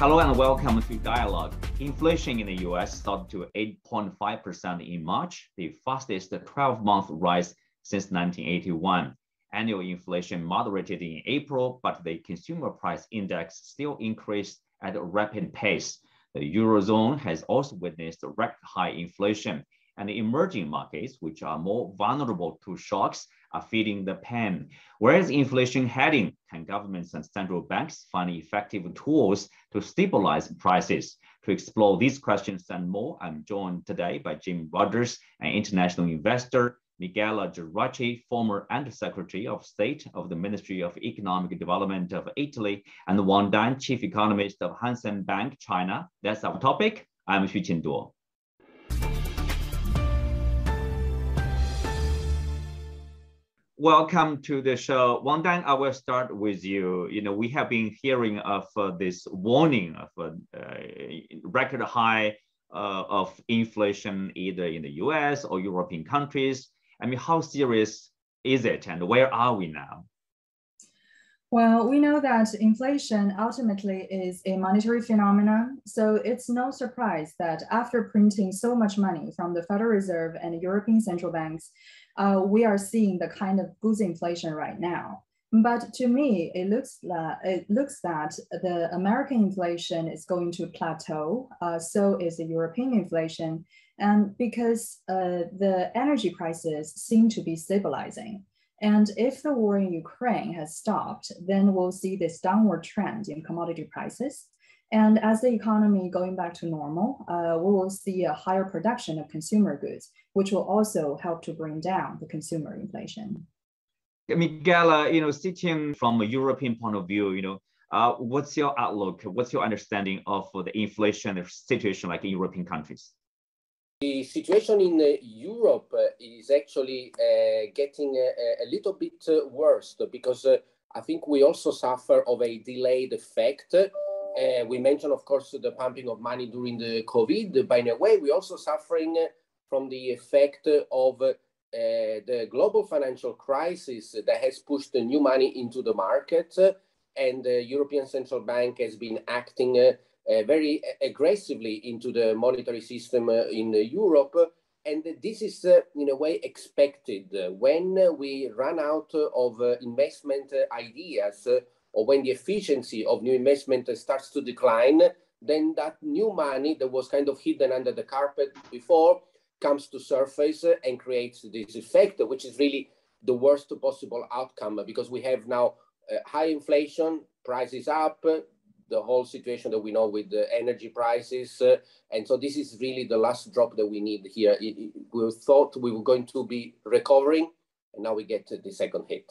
Hello and welcome to Dialogue. Inflation in the US started to 8.5% in March, the fastest 12 month rise since 1981. Annual inflation moderated in April, but the consumer price index still increased at a rapid pace. The Eurozone has also witnessed record high inflation, and emerging markets, which are more vulnerable to shocks, are feeling the pain. Where is inflation heading? Can governments and central banks find effective tools to stabilize prices? To explore these questions and more, I'm joined today by Jim Rogers, an international investor, Michele Geraci, former Undersecretary of State of the Ministry of Economic Development of Italy, and Wang Dan, Chief Economist of Hang Seng Bank, China. That's our topic. I'm Xu Qinduo. Welcome to the show. Wang Dan, I will start with you. You know, we have been hearing of uh, this warning of a uh, record high uh, of inflation either in the US or European countries. I mean, how serious is it and where are we now? Well, we know that inflation ultimately is a monetary phenomenon. So it's no surprise that after printing so much money from the Federal Reserve and European central banks, uh, we are seeing the kind of goods inflation right now. But to me, it looks that it looks that the American inflation is going to plateau. Uh, so is the European inflation, and because uh, the energy prices seem to be stabilizing. And if the war in Ukraine has stopped, then we'll see this downward trend in commodity prices. And as the economy going back to normal, uh, we will see a higher production of consumer goods, which will also help to bring down the consumer inflation. Michele, uh, you know, sitting from a European point of view, you know, uh, what's your outlook? What's your understanding of the inflation situation like in European countries? The situation in uh, Europe uh, is actually uh, getting a, a, little bit uh, worse because I think we also suffer of a delayed effect uh, we mentioned, of course, the pumping of money during the COVID, in a way, we're also suffering from the effect of uh, the global financial crisis that has pushed new money into the market. And the European Central Bank has been acting uh, very aggressively into the monetary system uh, in Europe. And this is, uh, in a way, expected. When we run out of investment ideas, or when the efficiency of new investment starts to decline, then that new money that was kind of hidden under the carpet before comes to surface and creates this effect, which is really the worst possible outcome because we have now uh, high inflation, prices up, the whole situation that we know with the energy prices. Uh, and so this is really the last drop that we need here. It, it, we thought we were going to be recovering, and now we get the second hit.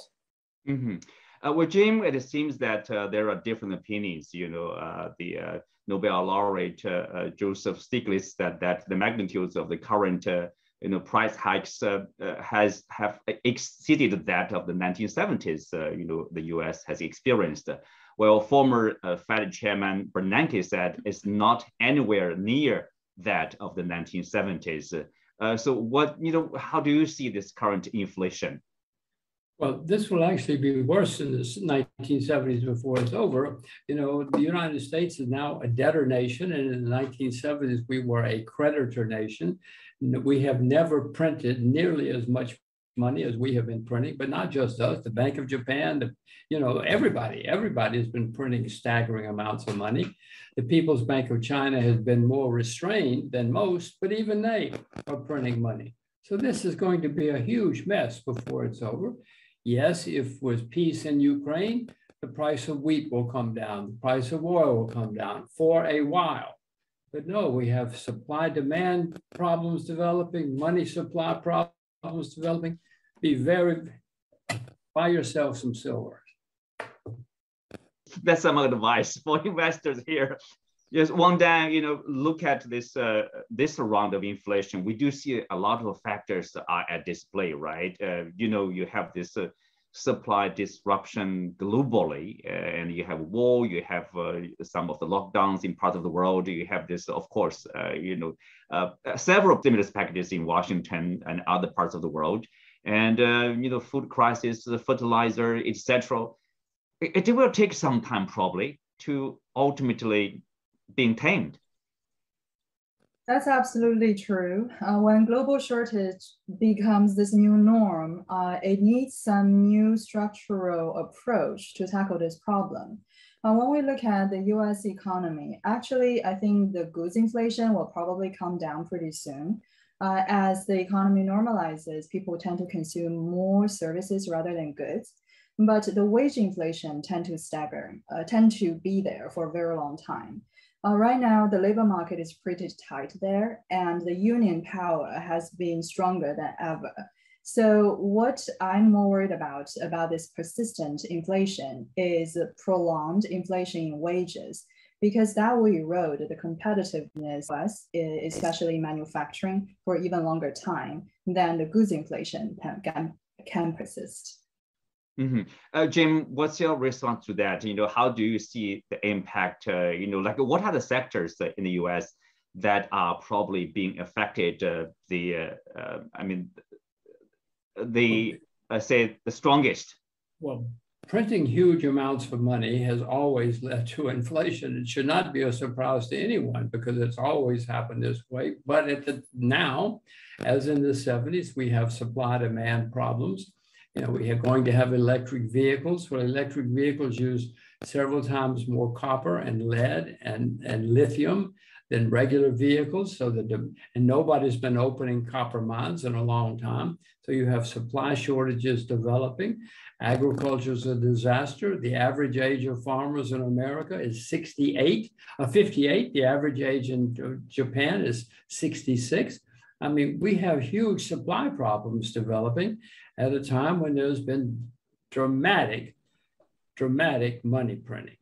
Mm-hmm. Uh, well, Jim, it seems that uh, there are different opinions. You know, uh, the uh, Nobel laureate uh, uh, Joseph Stiglitz that that the magnitudes of the current you know price hikes has have exceeded that of the 1970s. you know, the U.S. has experienced. Well, former Fed Chairman Bernanke said it's not anywhere near that of the 1970s. so, what you know, how do you see this current inflation? Well, this will actually be worse in the 1970s before it's over. You know, the United States is now a debtor nation, and in the 1970s, we were a creditor nation. We have never printed nearly as much money as we have been printing, but not just us, the Bank of Japan, the, you know, everybody, everybody has been printing staggering amounts of money. The People's Bank of China has been more restrained than most, but even they are printing money. So this is going to be a huge mess before it's over. Yes, if was peace in Ukraine, the price of wheat will come down, the price of oil will come down for a while. But no, we have supply demand problems developing, money supply problems developing. Be very, buy yourself some silver. That's some advice for investors here. Yes, Wang Dan, you know, look at this uh, this round of inflation. We do see a lot of factors are at display, right? Uh, you know, you have this uh, supply disruption globally, uh, and you have war, you have uh, some of the lockdowns in parts of the world. You have this, of course, uh, you know, several stimulus packages in Washington and other parts of the world, and you know, food crisis, the fertilizer, etc. It, it will take some time probably to ultimately being tamed. That's absolutely true. Uh, when global shortage becomes this new norm, uh, it needs some new structural approach to tackle this problem. Uh, when we look at the US economy, actually, I think the goods inflation will probably come down pretty soon. Uh, as the economy normalizes, people tend to consume more services rather than goods. But the wage inflation tend to stagger, uh, tend to be there for a very long time. Uh, right now, the labor market is pretty tight there, and the union power has been stronger than ever. So what I'm more worried about about this persistent inflation is prolonged inflation in wages, because that will erode the competitiveness of us, especially manufacturing, for even longer time than the goods inflation can, can persist. Mm-hmm. Uh, Jim, what's your response to that? You know, how do you see the impact? Uh, you know, like what are the sectors in the U.S. that are probably being affected? Uh, the, uh, uh, I mean, the uh, say the strongest. Well, printing huge amounts of money has always led to inflation. It should not be a surprise to anyone because it's always happened this way. But at the now, as in the 70s, we have supply demand problems you know, we are going to have electric vehicles. Well, electric vehicles use several times more copper and lead and, and lithium than regular vehicles. So that and nobody's been opening copper mines in a long time. So you have supply shortages developing. Agriculture is a disaster. The average age of farmers in America is 68, uh, 58. The average age in Japan is 66. I mean, we have huge supply problems developing at a time when there's been dramatic, dramatic money printing.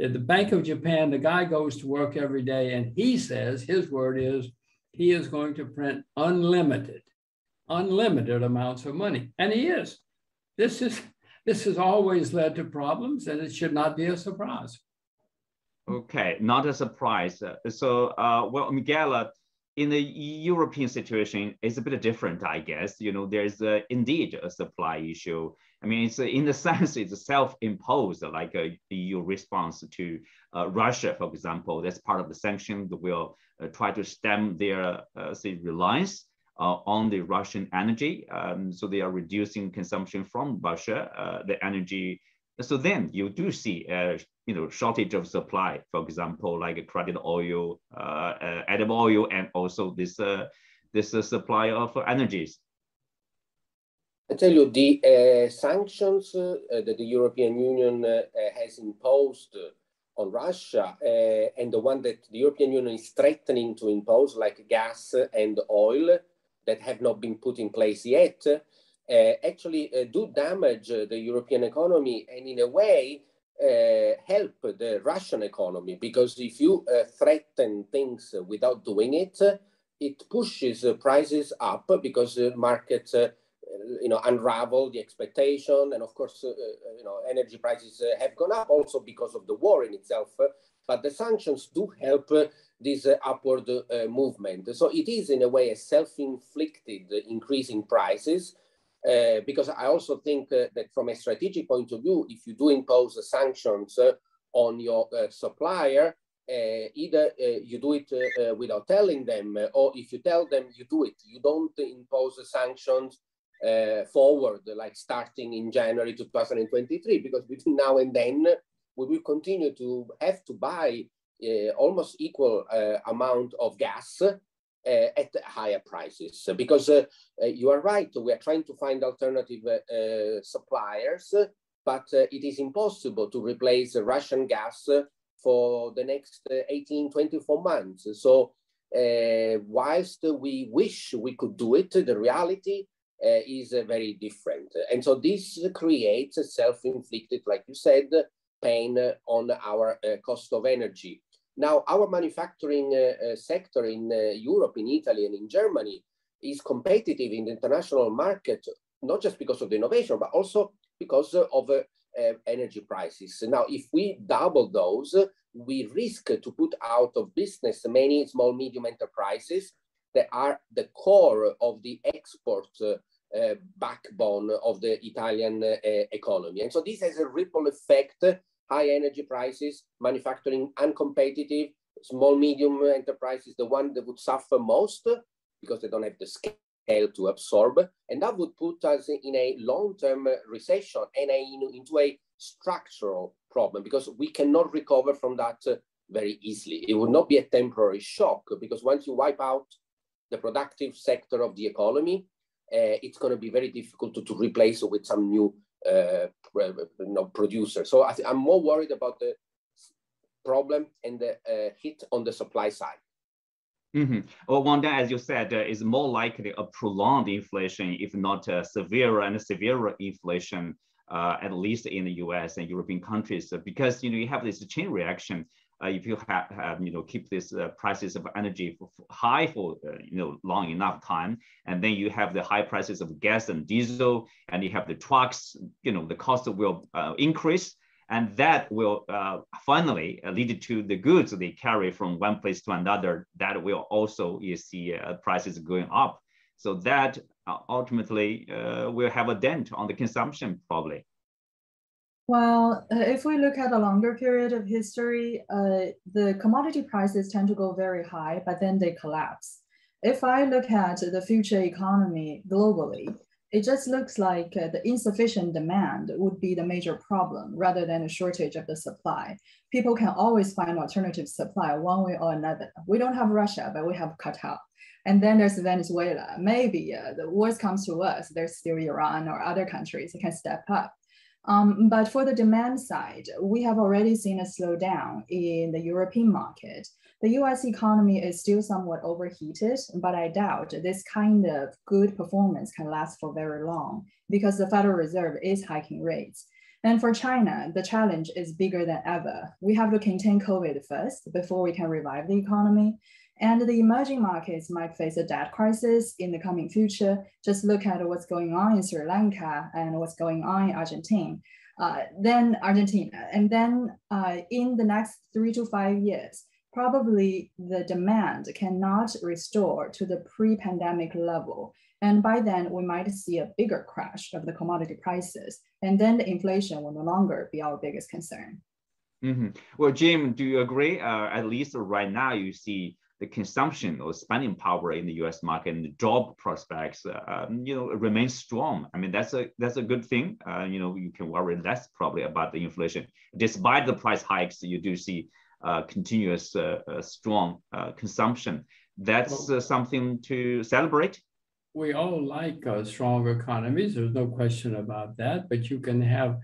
At the Bank of Japan, the guy goes to work every day and he says, his word is, he is going to print unlimited, unlimited amounts of money. And he is. This is this has always led to problems and it should not be a surprise. Okay, not a surprise. So, uh, well, Michele, uh, in the European situation, it's a bit different, I guess. You know, there's a, indeed a supply issue. I mean, it's a, in the sense it's self-imposed, like a EU response to uh, Russia, for example. That's part of the sanction that will uh, try to stem their uh, say reliance uh, on the Russian energy. Um, so they are reducing consumption from Russia, uh, the energy. So then you do see you know, shortage of supply, for example, like crude oil, uh, uh, edible oil, and also this, uh, this uh, supply of energies. I tell you, the uh, sanctions uh, that the European Union has imposed on Russia and the one that the European Union is threatening to impose, like gas and oil, that have not been put in place yet, actually do damage the European economy and in a way uh, help the Russian economy because if you uh, threaten things without doing it, it pushes prices up because markets, uh, you know, unravel the expectation, and of course, uh, you know, energy prices have gone up also because of the war in itself. but the sanctions do help this upward movement. So it is in a way a self-inflicted increase in prices uh, because I also think uh, that from a strategic point of view, if you do impose sanctions uh, on your uh, supplier, either you do it without telling them, or if you tell them, you do it. You don't impose sanctions forward, like starting in January 2023, because between now and then, we will continue to have to buy almost equal amount of gas uh, at higher prices because uh, uh, you are right we are trying to find alternative suppliers but it is impossible to replace russian gas for the next 18 24 months so whilst we wish we could do it the reality uh, is uh, very different. And so this creates a self-inflicted, like you said, pain on our uh, cost of energy. Now, our manufacturing uh, uh, sector in uh, Europe, in Italy, and in Germany is competitive in the international market, not just because of the innovation, but also because of energy prices. Now, if we double those, we risk to put out of business many small, medium enterprises that are the core of the export uh, backbone of the Italian uh, economy. And so this has a ripple effect high energy prices, manufacturing uncompetitive, small, medium enterprises, the one that would suffer most because they don't have the scale to absorb. And that would put us in a long-term recession and a, into a structural problem because we cannot recover from that very easily. It would not be a temporary shock because once you wipe out the productive sector of the economy, uh, it's going to be very difficult to, to replace it with some new uh, you know, producer. So I am more worried about the problem and the uh, hit on the supply side. Mm-hmm. Well, thing, as you said, uh, is more likely a prolonged inflation, if not severe and severe inflation, uh, at least in the U.S. and European countries, because you know you have this chain reaction uh, if you have, have, you know keep this uh, prices of energy for, for high for uh, you know long enough time and then you have the high prices of gas and diesel and you have the trucks you know the cost will uh, increase and that will uh, finally lead to the goods they carry from one place to another that will also you see uh, prices going up. So that ultimately will have a dent on the consumption probably well, uh, if we look at a longer period of history, uh, the commodity prices tend to go very high, but then they collapse. If I look at the future economy globally, it just looks like uh, the insufficient demand would be the major problem rather than a shortage of the supply. People can always find alternative supply one way or another. We don't have Russia, but we have Qatar. And then there's Venezuela. Maybe uh, the worst comes to us, there's still Iran or other countries that can step up. Um, but for the demand side, we have already seen a slowdown in the European market. The US economy is still somewhat overheated, but I doubt this kind of good performance can last for very long because the Federal Reserve is hiking rates. And for China, the challenge is bigger than ever. We have to contain COVID first before we can revive the economy. And the emerging markets might face a debt crisis in the coming future. Just look at what's going on in Sri Lanka and what's going on in Argentina. Uh, then Argentina, and then uh, in the next three to five years, probably the demand cannot restore to the pre-pandemic level. And by then, we might see a bigger crash of the commodity prices. And then the inflation will no longer be our biggest concern. Mm-hmm. Well, Jim, do you agree? Uh, at least right now, you see the consumption or spending power in the U.S. market and the job prospects, uh, you know, remain strong. I mean, that's a that's a good thing. Uh, you know, you can worry less probably about the inflation, despite the price hikes. You do see uh, continuous uh, uh, strong uh, consumption. That's something to celebrate. We all like strong economies. There's no question about that. But you can have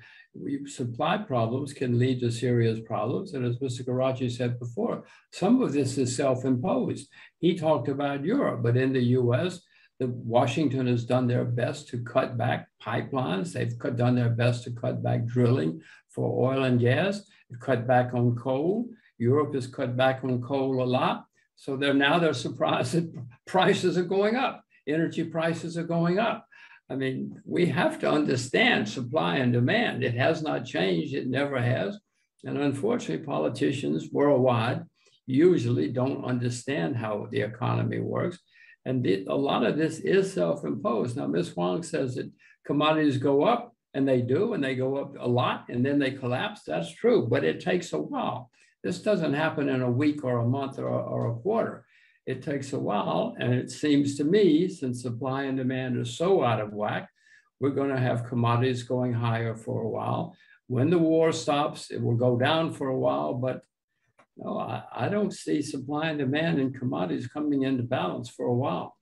supply problems can lead to serious problems. And as Mr. Geraci said before, some of this is self-imposed. He talked about Europe, but in the US, the Washington has done their best to cut back pipelines. They've cut, done their best to cut back drilling for oil and gas. Cut back on coal. Europe has cut back on coal a lot. So they're now they're surprised that prices are going up. Energy prices are going up. I mean, we have to understand supply and demand. It has not changed, it never has. And unfortunately, politicians worldwide usually don't understand how the economy works. And the, a lot of this is self imposed. Now, Ms. Huang says that commodities go up, and they do, and they go up a lot, and then they collapse. That's true, but it takes a while. This doesn't happen in a week or a month or, or a quarter it takes a while. And it seems to me, since supply and demand are so out of whack, we're going to have commodities going higher for a while. When the war stops, it will go down for a while, but no, I, I don't see supply and demand in commodities coming into balance for a while.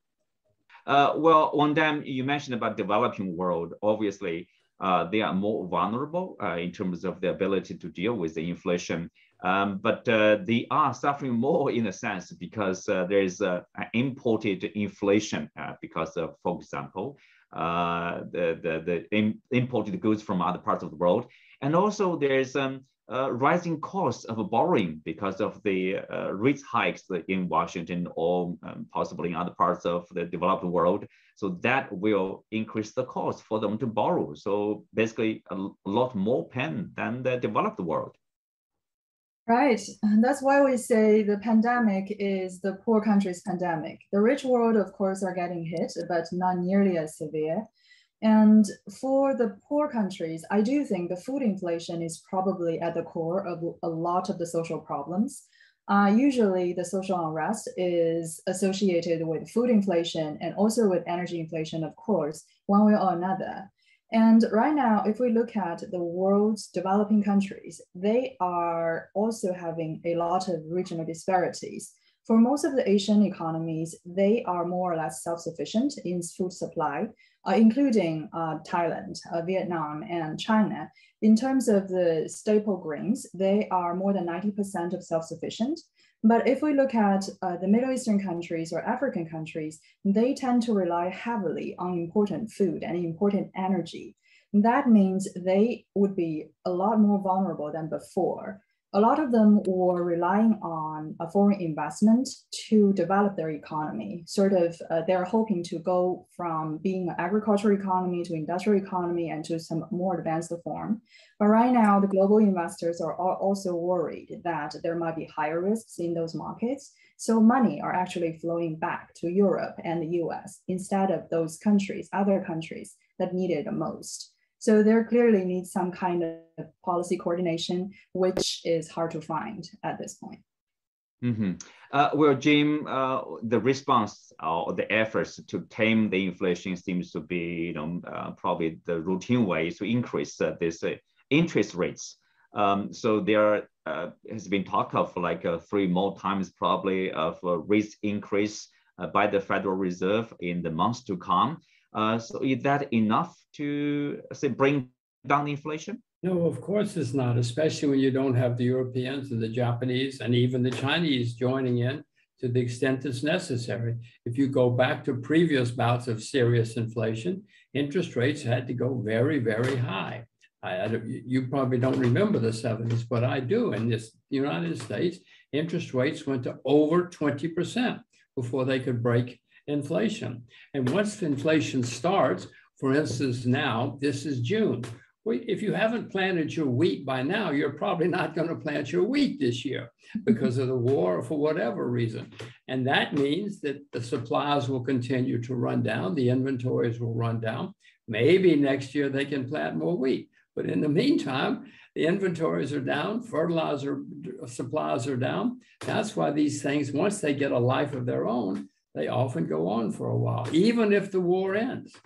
Uh, well, one time you mentioned about developing world. Obviously, uh, they are more vulnerable uh, in terms of the ability to deal with the inflation um, but uh, they are suffering more in a sense because uh, there is uh, imported inflation uh, because of, for example, uh, the, the, the imported goods from other parts of the world. And also there's um, rising costs of borrowing because of the uh, rate hikes in Washington or um, possibly in other parts of the developed world. So that will increase the cost for them to borrow. So basically a, a lot more pain than the developed world. Right. That's why we say the pandemic is the poor country's pandemic. The rich world, of course, are getting hit, but not nearly as severe. And for the poor countries, I do think the food inflation is probably at the core of a lot of the social problems. uh, usually the social unrest is associated with food inflation and also with energy inflation, of course, one way or another. And right now, if we look at the world's developing countries, they are also having a lot of regional disparities. For most of the Asian economies, they are more or less self-sufficient in food supply, uh, including uh, Thailand, uh, Vietnam, and China. In terms of the staple grains, they are more than 90% of self-sufficient. But if we look at uh, the Middle Eastern countries or African countries, they tend to rely heavily on important food and important energy. That means they would be a lot more vulnerable than before a lot of them were relying on a foreign investment to develop their economy. Sort of, uh, they're hoping to go from being an agricultural economy to industrial economy and to some more advanced form. But right now, the global investors are also worried that there might be higher risks in those markets. So money are actually flowing back to Europe and the US instead of those countries, other countries that need it the most. So there clearly needs some kind of policy coordination, which is hard to find at this point. Mm-hmm. Uh, well, Jim, uh, the response or the efforts to tame the inflation seems to be, you know, uh, probably the routine way to increase uh, this uh, interest rates. Um, so there uh, has been talk of like three more times probably of a rate increase by the Federal Reserve in the months to come. Uh, so is that enough to say bring down inflation? No, of course it's not, especially when you don't have the Europeans and the Japanese and even the Chinese joining in to the extent that's necessary. If you go back to previous bouts of serious inflation, interest rates had to go very, very high. I, I, you probably don't remember the 70s, but I do. In this United States, interest rates went to over 20% before they could break inflation. And once inflation starts, for instance, now this is June. If you haven't planted your wheat by now, you're probably not going to plant your wheat this year because of the war or for whatever reason. And that means that the supplies will continue to run down, the inventories will run down. Maybe next year they can plant more wheat. But in the meantime, the inventories are down, fertilizer supplies are down. That's why these things, once they get a life of their own, they often go on for a while, even if the war ends.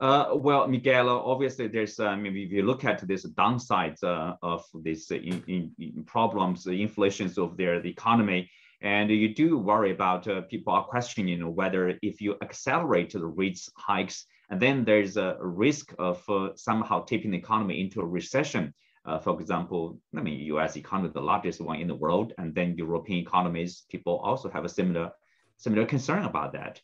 Uh, well, Michele, obviously there's, uh, maybe if you look at this downside uh, of these in, in, in problems, the inflations of their the economy, and you do worry about uh, people are questioning whether if you accelerate the rates hikes, and then there's a risk of uh, somehow taking the economy into a recession. Uh, for example, I mean, U.S. economy, the largest one in the world, and then European economies, people also have a similar similar concern about that.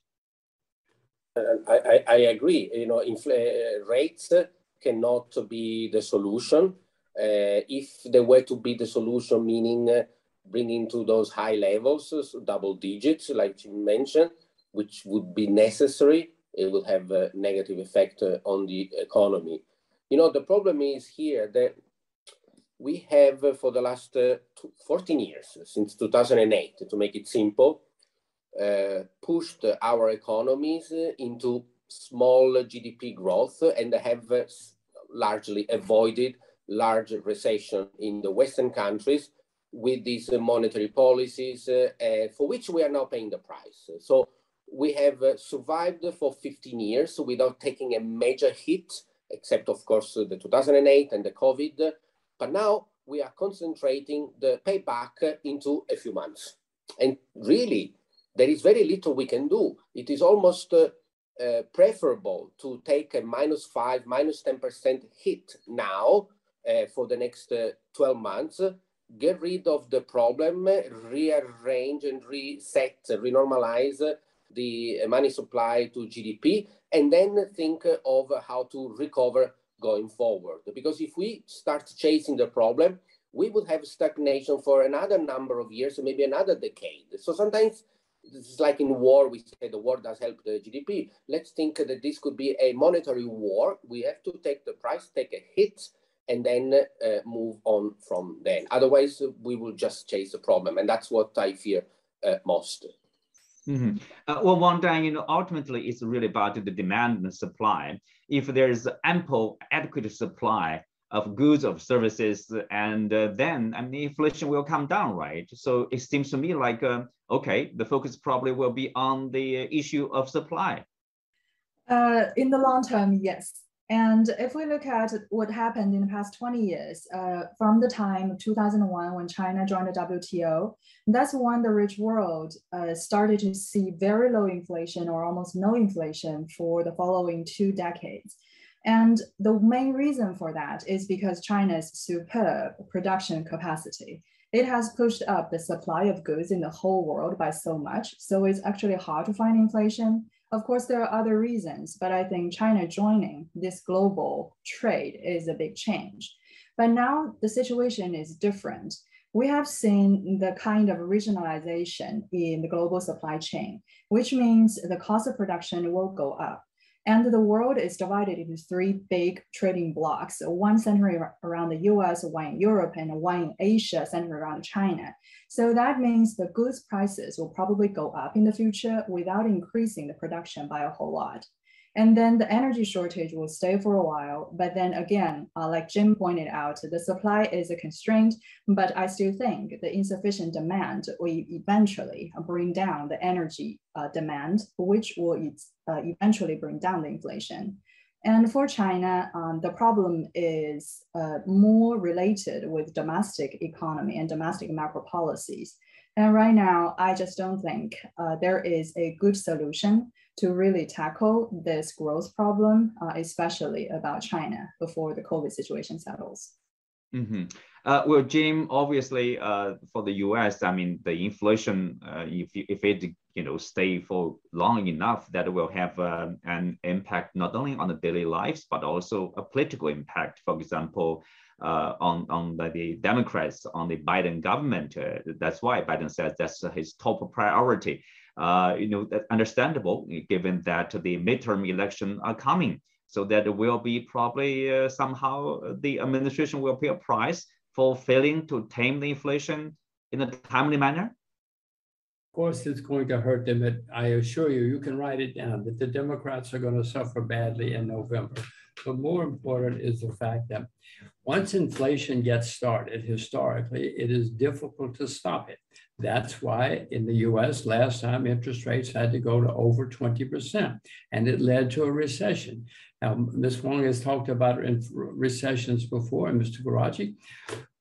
I, I, I agree. You know, infl- rates cannot be the solution. Uh, if they were to be the solution, meaning uh, bringing to those high levels, so double digits, like you mentioned, which would be necessary, it will have a negative effect uh, on the economy. You know, the problem is here that we have uh, for the last uh, 14 years, since 2008, to make it simple, uh, pushed our economies into small GDP growth and have largely avoided large recession in the Western countries with these monetary policies uh, for which we are now paying the price. So we have uh, survived for 15 years without taking a major hit, except of course the 2008 and the COVID. But now we are concentrating the payback into a few months. And really, there is very little we can do. It is almost uh, uh, preferable to take a minus five, minus 10% hit now uh, for the next uh, 12 months, get rid of the problem, rearrange and reset, renormalize the money supply to GDP, and then think of how to recover going forward. Because if we start chasing the problem, we would have stagnation for another number of years, maybe another decade. So sometimes it's like in war, we say the war does help the GDP. Let's think that this could be a monetary war. We have to take the price, take a hit, and then uh, move on from then. Otherwise, we will just chase the problem. And that's what I fear uh, most. Mm-hmm. Uh, well, one thing, you know, ultimately, it's really about the demand and supply. If there's ample, adequate supply, of goods, of services, and uh, then I mean, inflation will come down, right? So it seems to me like, uh, okay, the focus probably will be on the issue of supply. Uh, in the long term, yes. And if we look at what happened in the past 20 years, uh, from the time of 2001 when China joined the WTO, that's when the rich world uh, started to see very low inflation or almost no inflation for the following two decades. And the main reason for that is because China's superb production capacity. It has pushed up the supply of goods in the whole world by so much. So it's actually hard to find inflation. Of course, there are other reasons, but I think China joining this global trade is a big change. But now the situation is different. We have seen the kind of regionalization in the global supply chain, which means the cost of production will go up. And the world is divided into three big trading blocks, one centered around the US, one in Europe, and one in Asia centered around China. So that means the goods prices will probably go up in the future without increasing the production by a whole lot. And then the energy shortage will stay for a while. But then again, uh, like Jim pointed out, the supply is a constraint, but I still think the insufficient demand will eventually bring down the energy uh, demand, which will uh, eventually bring down the inflation. And for China, um, the problem is uh, more related with domestic economy and domestic macro policies. And right now, I just don't think uh, there is a good solution to really tackle this growth problem, uh, especially about China before the COVID situation settles. Mm-hmm. Uh, well, Jim, obviously, uh, for the U.S., I mean, the inflation, uh, if if it you know stay for long enough, that will have uh, an impact not only on the daily lives but also a political impact. For example, uh, on on the, the, Democrats, on the Biden government. Uh, that's why Biden says that's his top priority uh, you know, that's understandable given that the midterm election are coming. So that will be probably uh, somehow the administration will pay a price for failing to tame the inflation in a timely manner. Of course, it's going to hurt them. But I assure you, you can write it down that the Democrats are going to suffer badly in November. But more important is the fact that once inflation gets started, historically, it is difficult to stop it. That's why in the US last time interest rates had to go to over 20% and it led to a recession. Now, Ms. Wong has talked about recessions before, and Mr. Geraci.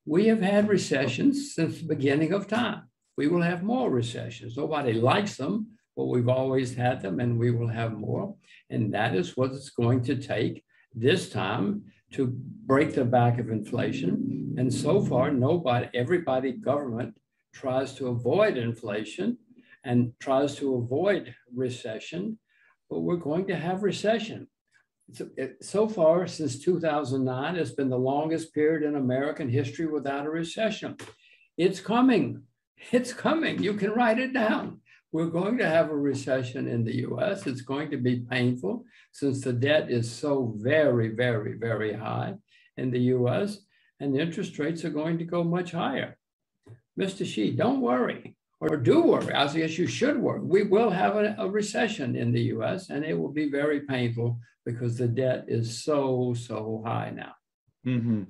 We have had recessions since the beginning of time. We will have more recessions. Nobody likes them, but we've always had them and we will have more. And that is what it's going to take this time to break the back of inflation. And so far, nobody, everybody, government tries to avoid inflation and tries to avoid recession, but we're going to have recession. So, it, so far, since 2009, it's been the longest period in American history without a recession. It's coming. It's coming. You can write it down. We're going to have a recession in the US. It's going to be painful since the debt is so very, very, very high in the US, and the interest rates are going to go much higher. Mr. Xu, don't worry or do worry. I guess you should worry. We will have a, a, recession in the US and it will be very painful because the debt is so, so high now. Mm-hmm.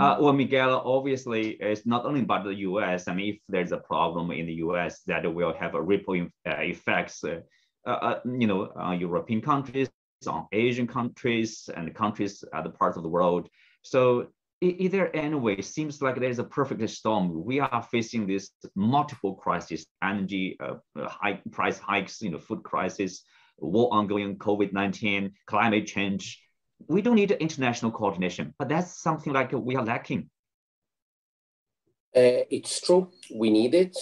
Uh, well, Michele, obviously, it's not only about the US. I mean, if there's a problem in the US, that will have a ripple uh, effects, uh, uh, you know, on European countries, on Asian countries, and countries other parts of the world. So either anyway, seems like there's a perfect storm. We are facing this multiple crises, energy uh, uh, high price hikes, you know, food crisis, war ongoing, COVID-19, climate change. We don't need international coordination, but that's something like we are lacking. Uh, it's true, we need it.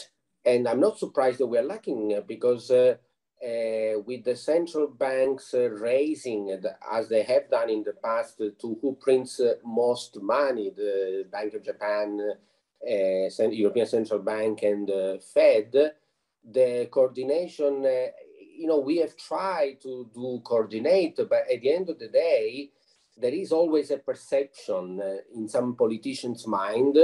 And I'm not surprised that we're lacking because uh, uh, with the central banks uh, raising, as they have done in the past, uh, to who prints uh, most money, the Bank of Japan, uh, European Central Bank, and the Fed, the coordination, uh, you know, we have tried to do coordinate, but at the end of the day, there is always a perception in some politicians' mind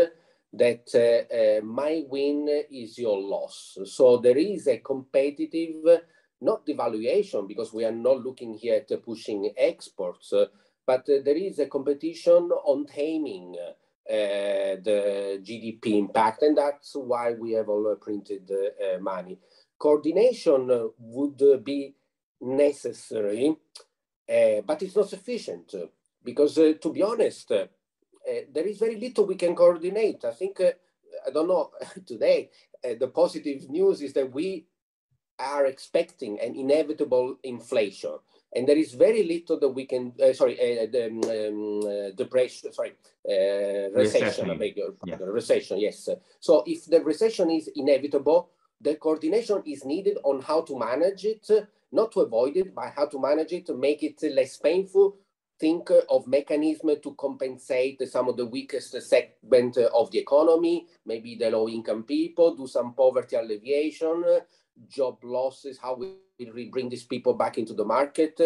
that my win is your loss. So there is a competitive not devaluation, because we are not looking here at pushing exports, uh, but uh, there is a competition on taming uh, the GDP impact, and that's why we have all uh, printed uh, uh, money. Coordination would be necessary, but it's not sufficient because, to be honest, there is very little we can coordinate. I think, I don't know, today, the positive news is that we are expecting an inevitable inflation and there is very little that we can uh, sorry uh, the um, uh, depression sorry uh, recession, recession. Beg yeah. recession yes so if the recession is inevitable the coordination is needed on how to manage it not to avoid it but how to manage it to make it less painful think of mechanism to compensate some of the weakest segment of the economy maybe the low income people do some poverty alleviation job losses, how we bring these people back into the market.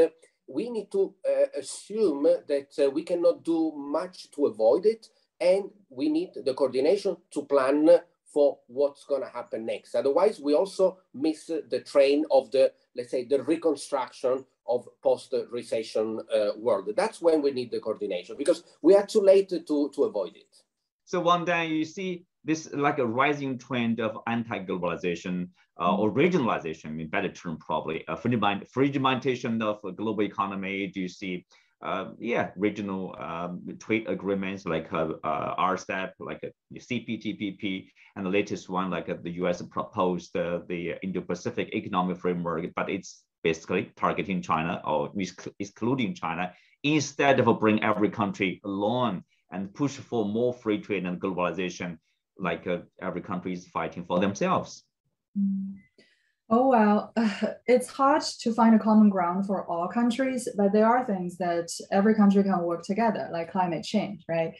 We need to uh, assume that uh, we cannot do much to avoid it, and we need the coordination to plan for what's going to happen next. Otherwise, we also miss the train of the, let's say, the reconstruction of post-recession uh, world. That's when we need the coordination because we are too late to, to avoid it. So Wang Dan, you see this is like a rising trend of anti-globalization uh, or regionalization, I mean, better term probably, uh, fragmentation of the global economy. Do you see, uh, yeah, regional um, trade agreements like uh, uh, RCEP, like uh, CPTPP, and the latest one, like uh, the US proposed the Indo-Pacific Economic Framework, but it's basically targeting China or excluding China instead of bring every country along and push for more free trade and globalization like uh, every country is fighting for themselves. Oh, well, it's hard to find a common ground for all countries, but there are things that every country can work together, like climate change, right?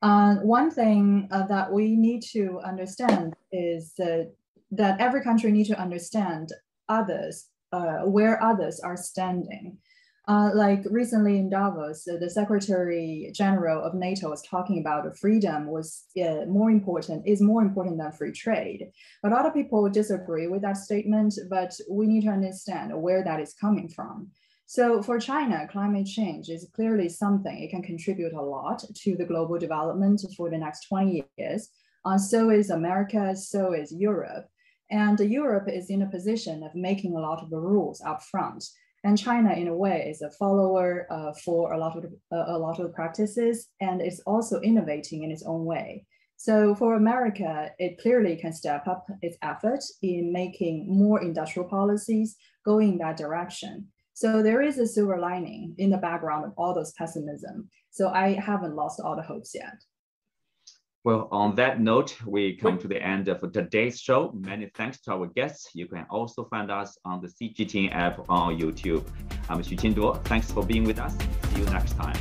Uh, one thing uh, that we need to understand is that, that every country need to understand others, uh, where others are standing. Uh, like recently in Davos, uh, the Secretary General of NATO was talking about freedom was uh, more important, is more important than free trade. A lot of people disagree with that statement, but we need to understand where that is coming from. So for China, climate change is clearly something it can contribute a lot to the global development for the next 20 years. Uh, so is America, so is Europe. And Europe is in a position of making a lot of the rules up front. And China, in a way, is a follower uh, for a lot of uh, a lot of practices, and it's also innovating in its own way. So for America, it clearly can step up its effort in making more industrial policies going in that direction. So there is a silver lining in the background of all those pessimism. So I haven't lost all the hopes yet. Well, on that note, we come to the end of today's show. Many thanks to our guests. You can also find us on the CGTN app on YouTube. I'm Xu Qinduo. Thanks for being with us. See you next time.